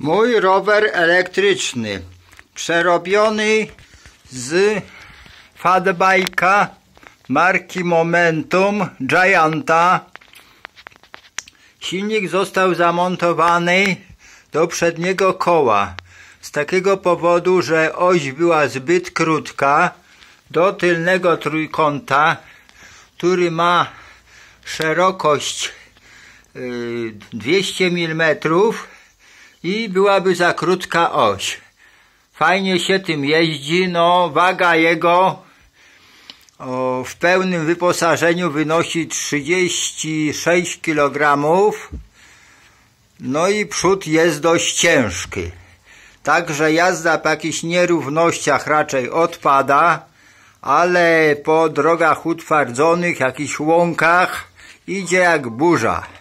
Mój rower elektryczny, przerobiony z fatbike'a marki Momentum Gianta. Silnik został zamontowany do przedniego koła z takiego powodu, że oś była zbyt krótka do tylnego trójkąta, który ma szerokość y, 200 mm i byłaby za krótka oś. Fajnie się tym jeździ, no waga jego o, w pełnym wyposażeniu wynosi 36 kg. No i przód jest dość ciężki. Także jazda po jakichś nierównościach raczej odpada, ale po drogach utwardzonych, jakichś łąkach idzie jak burza.